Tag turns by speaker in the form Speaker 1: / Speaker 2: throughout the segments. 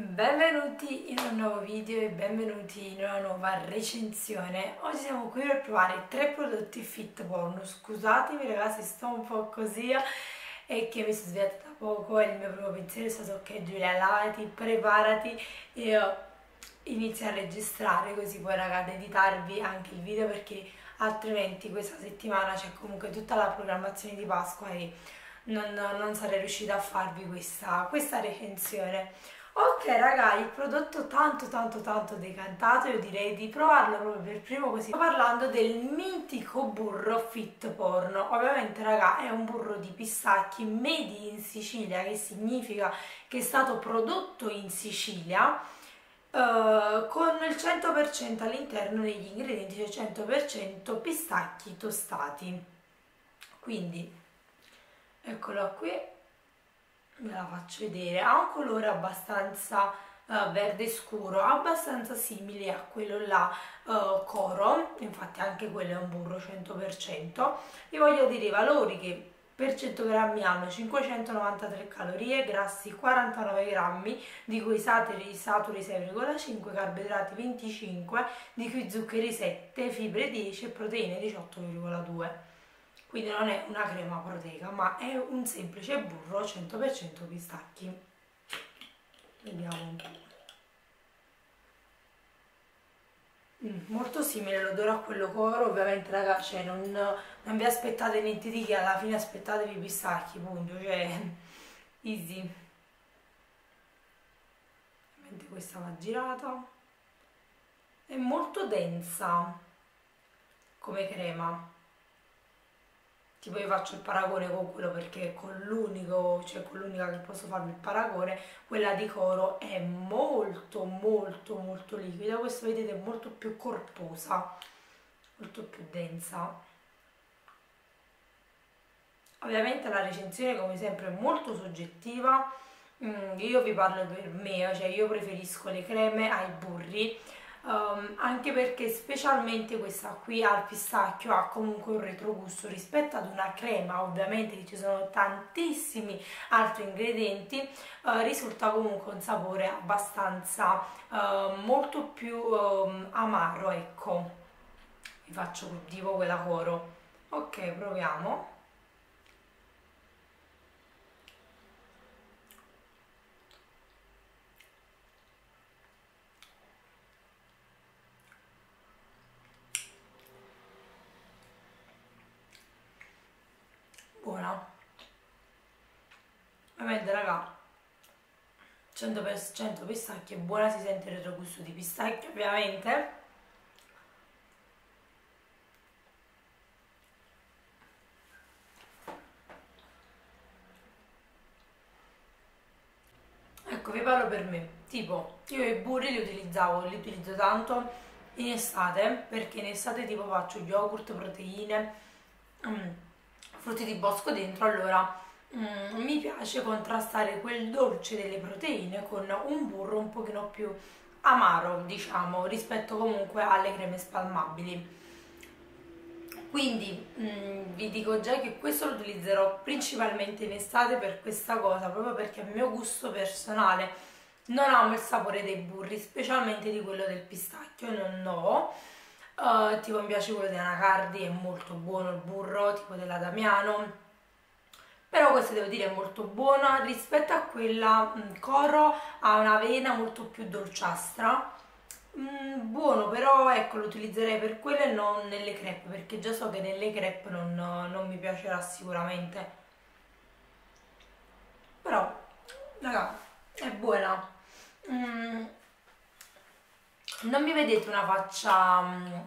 Speaker 1: Benvenuti in un nuovo video e benvenuti in una nuova recensione. Oggi siamo qui per provare tre prodotti Fit Porno. Scusatemi ragazzi, sto un po' così e che mi sono svegliata da poco e il mio primo pensiero è stato ok Giulia lavati, preparati e io inizio a registrare così poi ragazzi editarvi anche il video perché altrimenti questa settimana c'è comunque tutta la programmazione di Pasqua e non, non sarei riuscita a farvi questa, questa recensione. Ok raga, il prodotto tanto tanto tanto decantato, io direi di provarlo proprio per primo così. Sto parlando del mitico burro Fit Porno. Ovviamente raga è un burro di pistacchi made in Sicilia, che significa che è stato prodotto in Sicilia. Uh, con il 100% all'interno degli ingredienti, cioè 100% pistacchi tostati. Quindi, eccolo qui, ve la faccio vedere. Ha un colore abbastanza uh, verde scuro abbastanza simile a quello là uh, coro. Infatti anche quello è un burro 100% vi voglio dire i valori che per 100 grammi hanno 593 calorie, grassi 49 grammi, di cui saturi, saturi 6,5, carboidrati 25, di cui zuccheri 7, fibre 10 e proteine 18,2 quindi non è una crema proteica ma è un semplice burro 100% pistacchi. Vediamo un Mm, molto simile l'odore a quello coro ovviamente ragazzi cioè non, non, vi aspettate niente di che alla fine aspettatevi pistacchi punto cioè easy. Ovviamente questa va girata. È molto densa come crema tipo io faccio il paragone con quello perché con l'unico, cioè con l'unica che posso farmi il paragone, quella di coro è molto molto molto liquida, questa vedete è molto più corposa, molto più densa. Ovviamente la recensione come sempre è molto soggettiva, mm, io vi parlo per me, cioè io preferisco le creme ai burri, um, anche perché specialmente questa qui al pistacchio ha comunque un retrogusto rispetto ad una crema ovviamente che ci sono tantissimi altri ingredienti uh, risulta comunque un sapore abbastanza uh, molto più um, amaro ecco. Vi faccio tipo quella coro. Ok proviamo buona ovviamente raga 100% pistacchio buona si sente il retrogusto di pistacchio ovviamente. Ecco vi parlo per me. Tipo io i burri li utilizzavo li utilizzo tanto in estate perché in estate tipo faccio yogurt proteine mm frutti di bosco dentro, allora mm, mi piace contrastare quel dolce delle proteine con un burro un pochino più amaro, diciamo, rispetto comunque alle creme spalmabili. Quindi mm, vi dico già che questo lo utilizzerò principalmente in estate per questa cosa, proprio perché a mio gusto personale non amo il sapore dei burri, specialmente di quello del pistacchio, non ho uh, tipo mi piace quello di Anacardi, è molto buono il burro, tipo della Damiano però questa devo dire è molto buona rispetto a quella mh, mm, Coro ha una vena molto più dolciastra. Mm, buono però ecco lo utilizzerei per quelle e non nelle crepe perché già so che nelle crepe non, non mi piacerà sicuramente. Però raga è buona. Mm, non mi vedete una faccia um,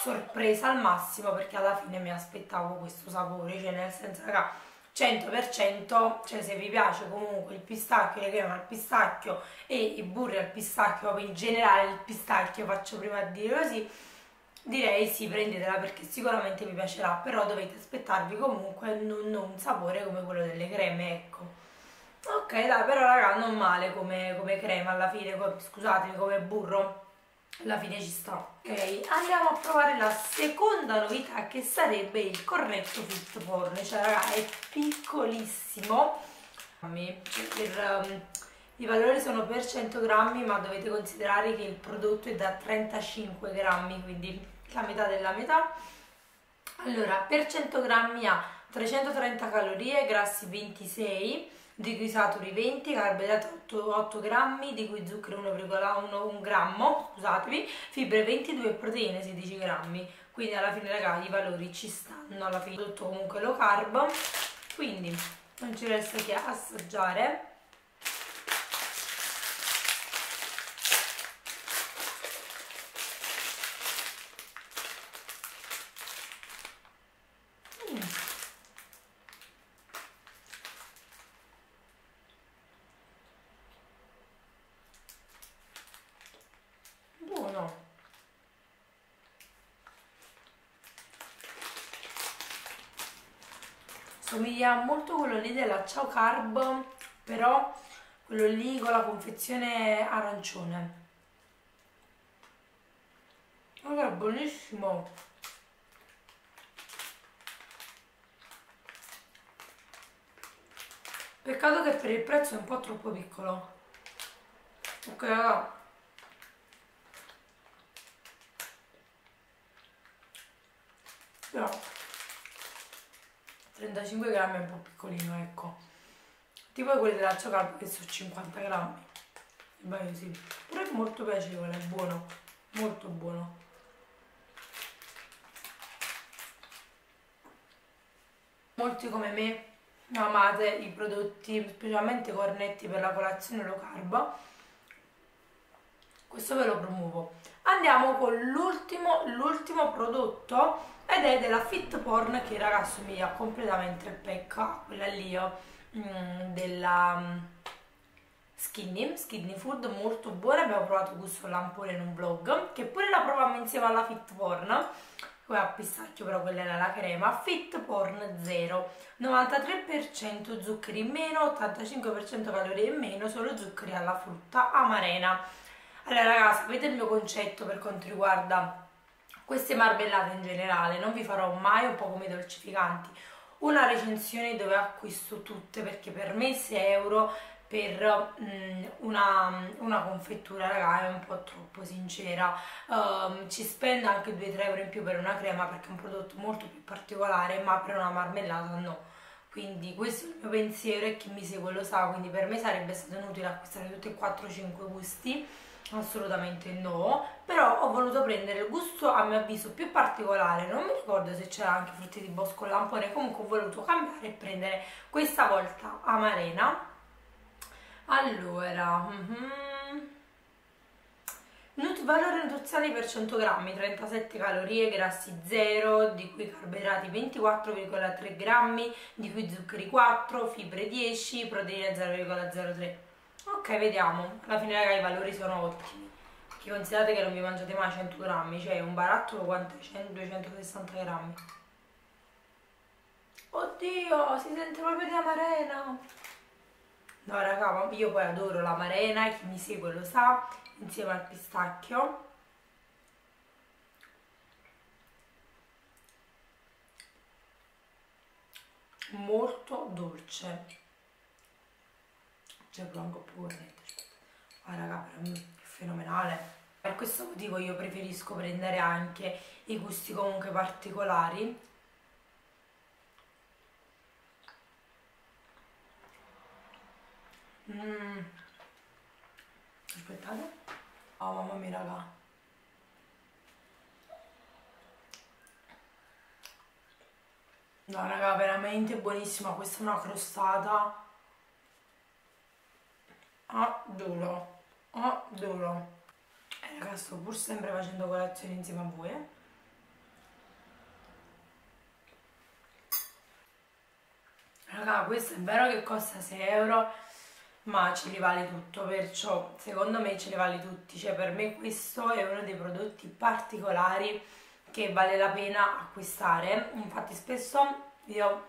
Speaker 1: sorpresa al massimo perché alla fine mi aspettavo questo sapore cioè nel senso raga 100% cioè se vi piace comunque il pistacchio, le creme al pistacchio e i burri al pistacchio in generale il pistacchio faccio prima a dire così direi sì prendetela perché sicuramente vi piacerà però dovete aspettarvi comunque non un sapore come quello delle creme ecco. Ok dai però raga non male come, come crema alla fine come, scusatemi come burro alla fine ci sta ok? Andiamo a provare la seconda novità che sarebbe il cornetto fit porn cioè raga è piccolissimo. Per um, i valori sono per 100 grammi ma dovete considerare che il prodotto è da 35 grammi quindi la metà della metà. Allora per 100 grammi ha 330 calorie grassi 26 di cui saturi 20, carboidrati 8, 8 grammi, di cui zucchero 1,1 grammo, scusatevi, fibre 22 e proteine 16 grammi. Quindi alla fine ragazzi i valori ci stanno, alla fine tutto comunque low carb, quindi non ci resta che assaggiare. Somiglia molto quello lì della Ciao Carb però quello lì con la confezione arancione. Allora buonissimo. Peccato che per il prezzo è un po' troppo piccolo. Ok raga. Però 35 grammi è un po' piccolino, ecco. Tipo quelli della Chocarp che sono 50 grammi. Beh, sì. Però è molto piacevole, è buono. Molto buono. Molti come me amate i prodotti, specialmente cornetti per la colazione low carb. Questo ve lo promuovo. Andiamo con l'ultimo, l'ultimo prodotto ed è della Fit Porn che ragazzi mi ha completamente il pecca, quella lì mm, della mm, Skinny, Skinny Food, molto buona, abbiamo provato gusto lampone in un vlog, che pure la proviamo insieme alla Fit Porn, poi a pistacchio però quella era la crema, Fit Porn 0, 93% zuccheri in meno, 85% calorie in meno, solo zuccheri alla frutta amarena. Allora ragazzi, vedete il mio concetto per quanto riguarda queste marmellate in generale, non vi farò mai un po' come i dolcificanti, una recensione dove acquisto tutte perché per me 6 euro per mm, una, una, confettura raga è un po' troppo sincera. Um, ci spendo anche 2-3 euro in più per una crema perché è un prodotto molto più particolare ma per una marmellata no. Quindi questo è il mio pensiero e chi mi segue lo sa quindi per me sarebbe stato inutile acquistare tutti e 4-5 gusti assolutamente no però ho voluto prendere il gusto a mio avviso più particolare. Non mi ricordo se c'era anche frutti di bosco o lampone comunque ho voluto cambiare e prendere questa volta amarena. Allora mm -hmm. valore nutriziale per 100 grammi 37 calorie grassi 0 di cui carboidrati 24,3 grammi di cui zuccheri 4 fibre 10 proteine 0,03 ok vediamo. Alla fine raga i valori sono ottimi. Che considerate che non vi mangiate mai 100 grammi cioè un barattolo quanto è? 100, 260 grammi. Oddio si sente proprio di amarena. No raga io poi adoro l'amarena chi mi segue lo sa insieme al pistacchio. Molto dolce po' più cornetto ma raga per me è fenomenale. Per questo motivo io preferisco prendere anche i gusti comunque particolari. Mm. aspettate. Oh mamma mia raga. No raga veramente buonissima. Questa è una crostata adoro adoro eh raga sto pur sempre facendo colazione insieme a voi eh. raga questo è vero che costa 6 euro ma ce li vale tutto perciò secondo me ce li vale tutti. Cioè per me questo è uno dei prodotti particolari che vale la pena acquistare. Infatti spesso io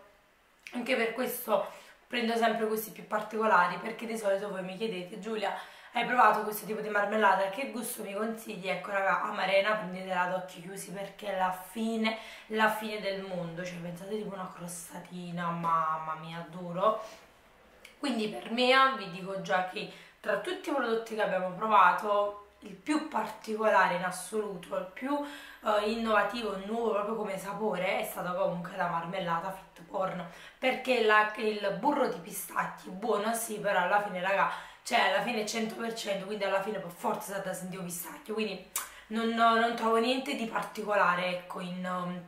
Speaker 1: anche per questo prendo sempre questi più particolari perché di solito voi mi chiedete Giulia hai provato questo tipo di marmellata? Che gusto mi consigli? ecco raga amarena prendetela ad occhi chiusi perché è la fine la fine del mondo. Cioè pensate tipo una crostatina mamma mia duro. Quindi per me vi dico già che tra tutti i prodotti che abbiamo provato il più particolare in assoluto, il più uh, innovativo nuovo proprio come sapore è stato comunque la marmellata fit porn perché la, il burro di pistacchi è buono sì però alla fine raga cioè alla fine è 100% quindi alla fine per forza da sentire pistacchio quindi non, non, trovo niente di particolare ecco in,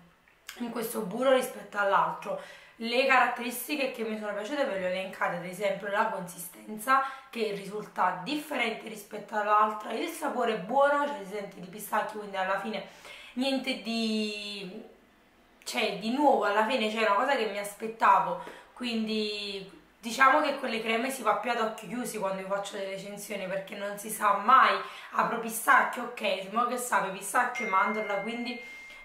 Speaker 1: in questo burro rispetto all'altro le caratteristiche che mi sono piaciute ve le ho elencate, ad esempio la consistenza che risulta differente rispetto all'altra, il sapore è buono, cioè si sente di pistacchio, quindi alla fine niente di, cioè, di nuovo, alla fine c'è una cosa che mi aspettavo, quindi diciamo che con le creme si va più ad occhi chiusi quando io faccio le recensioni perché non si sa mai, apro pistacchio, ok, ma che sa, pistacchio e mandorla, quindi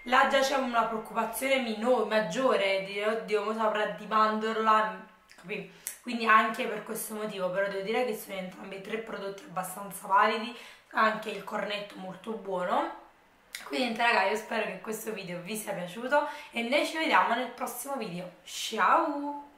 Speaker 1: là già c'è una preoccupazione minore, maggiore, di oddio, come saprà di mandorla, capì? Quindi anche per questo motivo, però devo dire che sono entrambi tre prodotti abbastanza validi, anche il cornetto molto buono. Quindi ragazzi io spero che questo video vi sia piaciuto e noi ci vediamo nel prossimo video. Ciao!